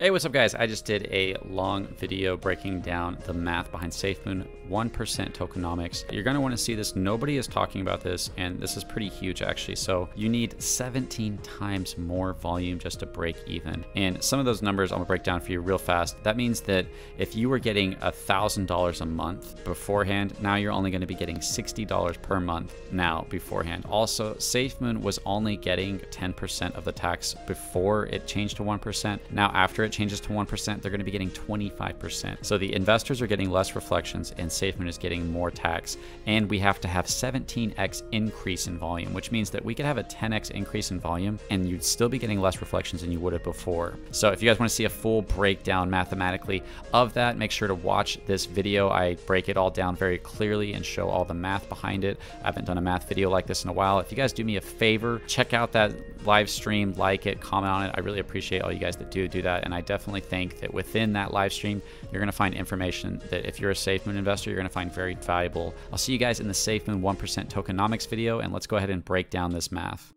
Hey, what's up guys? I just did a long video breaking down the math behind SafeMoon 1% tokenomics. You're gonna wanna see this. Nobody is talking about this and this is pretty huge actually. So you need 17 times more volume just to break even. And some of those numbers I'm gonna break down for you real fast. That means that if you were getting $1,000 a month beforehand, now you're only gonna be getting $60 per month now beforehand. Also, SafeMoon was only getting 10% of the tax before it changed to 1%. Now after it changes to 1%, they're going to be getting 25%. So the investors are getting less reflections and SafeMoon is getting more tax. And we have to have 17x increase in volume, which means that we could have a 10x increase in volume and you'd still be getting less reflections than you would have before. So if you guys want to see a full breakdown mathematically of that, make sure to watch this video. I break it all down very clearly and show all the math behind it. I haven't done a math video like this in a while. If you guys do me a favor, check out that live stream, like it, comment on it. I really appreciate all you guys that do do that. And I definitely think that within that live stream, you're going to find information that if you're a SafeMoon investor, you're going to find very valuable. I'll see you guys in the SafeMoon 1% tokenomics video, and let's go ahead and break down this math.